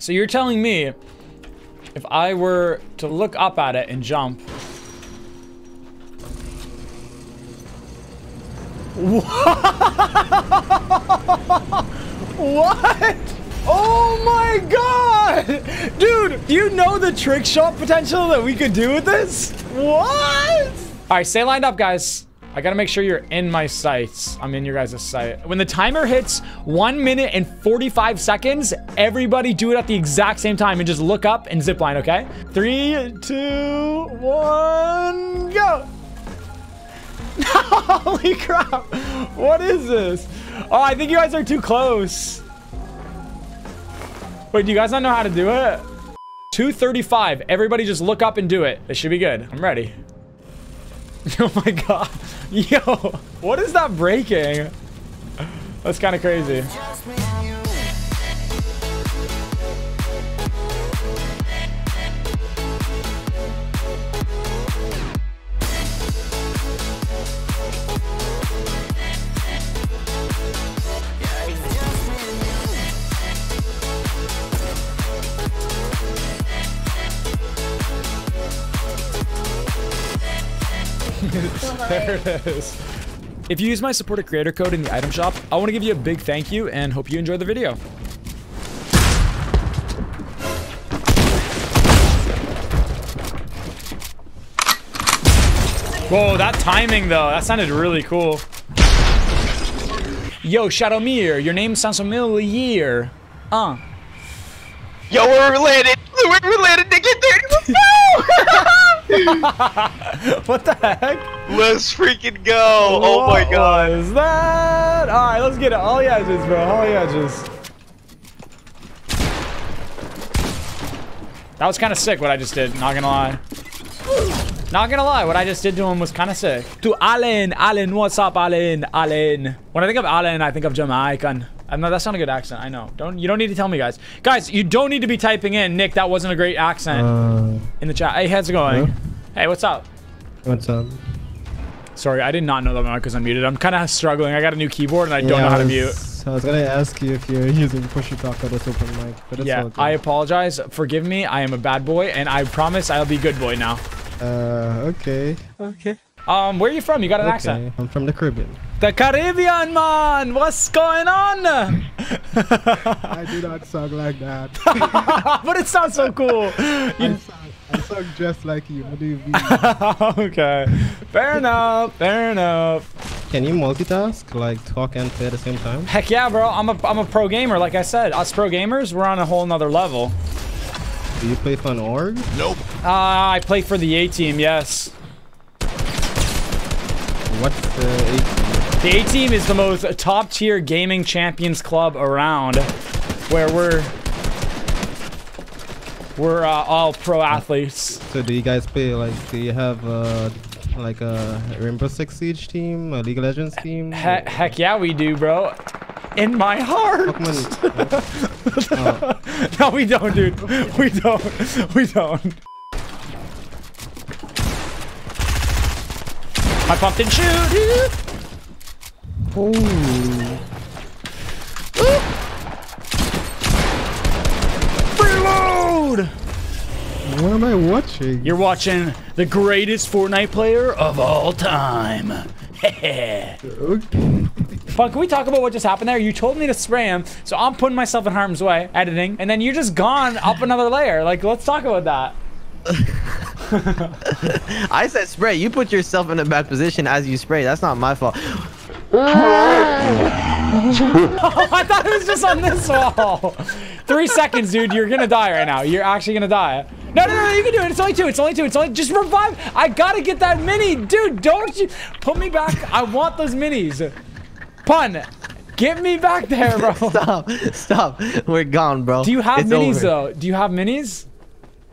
So you're telling me if I were to look up at it and jump. What? Oh my god! Dude, do you know the trick shot potential that we could do with this? What? All right, stay lined up, guys. I gotta make sure you're in my sights. I'm in your guys' sight. When the timer hits one minute and 45 seconds, everybody do it at the exact same time and just look up and zip line, okay? Three, two, one, go! Holy crap! What is this? Oh, I think you guys are too close. Wait, do you guys not know how to do it? 235. Everybody just look up and do it. It should be good. I'm ready. Oh my god. Yo, what is that breaking? That's kind of crazy. There it is. If you use my supporter creator code in the item shop, I want to give you a big thank you and hope you enjoy the video. Whoa, that timing though, that sounded really cool. Yo, Shadowmere, your name sounds familiar. Uh. Yo, we're related. We're related. They get dirty. Let's go. what the heck? Let's freaking go. Oh my god. was that? All right, let's get it. All edges, bro. All edges. That was kind of sick what I just did. Not gonna lie. Not gonna lie, what I just did to him was kind of sick. To Allen, Allen, what's up, Allen, Allen? When I think of Allen, I think of Jamaican. I'm not, that's not a good accent. I know. Don't you don't need to tell me, guys. Guys, you don't need to be typing in. Nick, that wasn't a great accent Uh, in the chat. Hey, how's it going? Hello? Hey, what's up? what's up? Sorry, I did not know that my mic was unmuted. I'm kind of struggling. I got a new keyboard and I don't know how to mute. So I was gonna ask you if you're using push talk on this open mic, but it's Yeah, all good. I apologize. Forgive me. I am a bad boy, and I promise I'll be good boy now. Uh, okay. Okay. Um, where are you from? You got an okay. accent. I'm from the Caribbean. The Caribbean man. What's going on? I do not sound like that. but it sounds so cool. I, You- sound, I sound just like you. What do you mean? okay. Fair enough. Fair enough. Can you multitask, like talk and play at the same time? Heck yeah, bro. I'm a I'm a pro gamer. Like I said, us pro gamers, we're on a whole nother level. Do you play for an org? Nope. Uh, I play for the A team. Yes. What's the A-Team? The A team is the most top tier gaming champions club around, where we're we're uh, all pro athletes. So do you guys play like? Do you have uh, like a Rainbow Six Siege team, a League of Legends team? He- heck yeah, we do, bro. In my heart. Pokemon. no, we don't, dude. We don't. We don't. I pumped and shoot. oh. Reload. What am I watching? You're watching the greatest Fortnite player of all time. Okay. But can we talk about what just happened there? You told me to spray him, so I'm putting myself in harm's way, editing, and then you're just gone up another layer. Like, let's talk about that. I said spray. You put yourself in a bad position as you spray. That's not my fault. I thought it was just on this wall. Three seconds, dude. You're gonna die right now. You're actually gonna die. No, no, no, you can do it. It's only two. It's only two. It's only just revive. I gotta get that mini, dude. Don't you put me back? I want those minis. Pun, get me back there, bro. Stop. Stop. We're gone, bro. Do you have It's minis over. though? Do you have minis?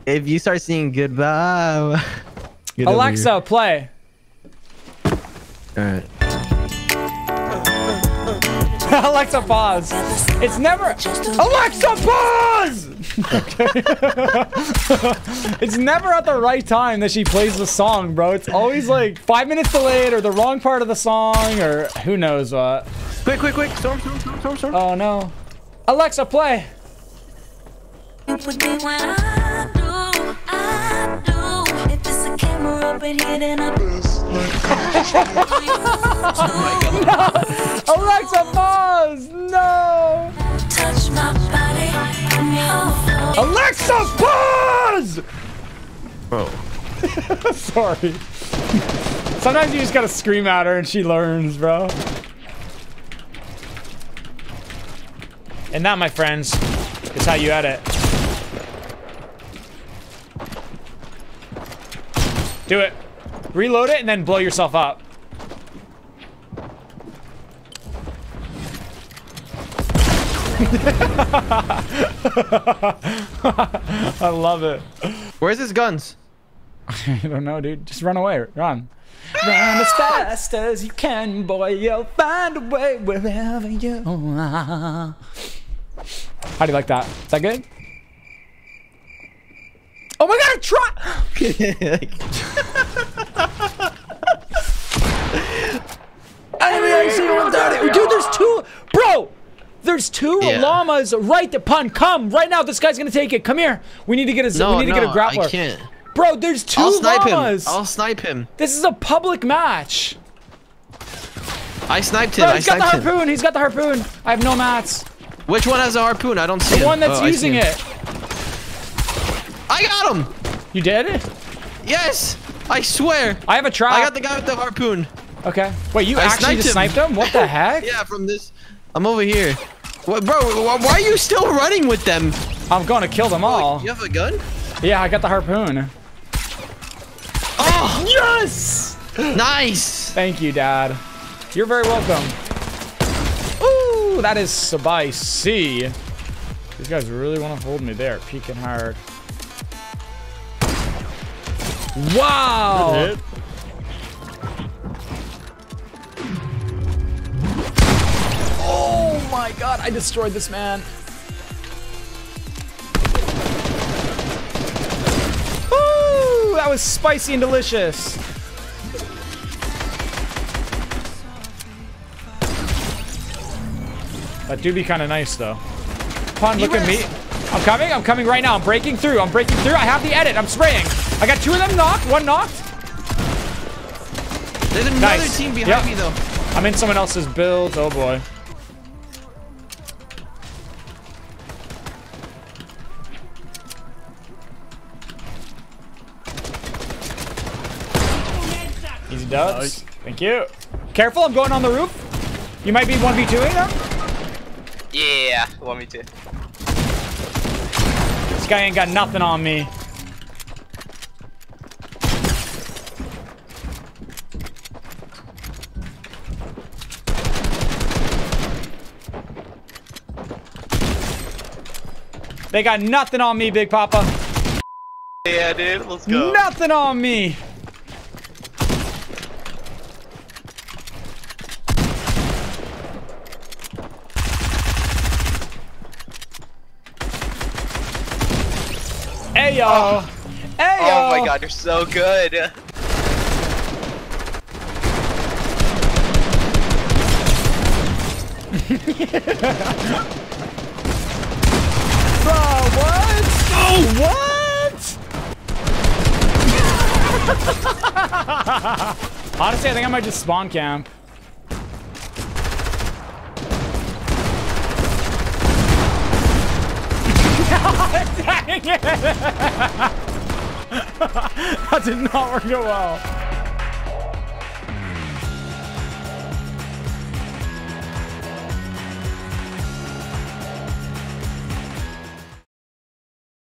If you start seeing goodbye. Get Alexa, play. All right. Alexa, pause. It's never. Alexa, pause. Okay. it's never at the right time that she plays the song, bro. It's always like five minutes delayed, or the wrong part of the song, or who knows what. Quick, quick, quick. Storm, storm, storm, storm, storm. Oh no. Alexa, play. Camera up in here, then I Alexa, pause! No! touch my body, put me on. Alexa, pause! Bro. Oh. Sorry. Sometimes you just gotta scream at her and she learns, bro. And that, my friends, is how you edit. Do it. Reload it and then blow yourself up. I love it. Where's his guns? I don't know, dude. Just run away. Run. Run as fast as you can, boy. You'll find a way wherever you are. How do you like that? Is that good? Oh my god, try! Enemy IC 130. Dude, there's two. Bro! There's two Yeah. llamas right there. Pun, come right now. This guy's gonna take it. Come here. We need to get a. no, we need no, to get a grappler. I can't. Bro, there's 2 I'll snipe llamas. him. I'll snipe him. This is a public match. I sniped him. Bro, I he's got the sniped him. harpoon. He's got the harpoon. I have no mats. Which one has a harpoon? I don't see The him. one that's Oh, I using it. I got him. You did? Yes. I swear. I have a trap. I got the guy with the harpoon. Okay. Wait, you I actually sniped just him. sniped him? What the heck? Yeah, from this. I'm over here. What, bro? Why are you still running with them? I'm going to kill them all. You have a gun? Yeah, I got the harpoon. Oh, Yes! nice. Thank you, Dad. You're very welcome. Ooh, that is spicy. These guys really want to hold me there, peeking hard. Wow! Oh my god, I destroyed this man. Ooh, that was spicy and delicious. That do be kind of nice though. Pun, look at me. I'm coming, I'm coming right now. I'm breaking through, I'm breaking through. I have the edit, I'm spraying. I got two of them knocked, one knocked. There's another Nice. team behind Yep. me though. I'm in someone else's build, oh boy. Easy dubs. Thank you. Careful, I'm going on the roof. You might be 1v2ing them. Yeah, want me to. This guy ain't got nothing on me. They got nothing on me, Big Papa. Yeah, dude, let's go. Nothing on me. Hey yo. Hey oh. yo. Oh my god, you're so good. Bro, what? Oh, what? Honestly, I think I might just spawn camp. that did not work out well.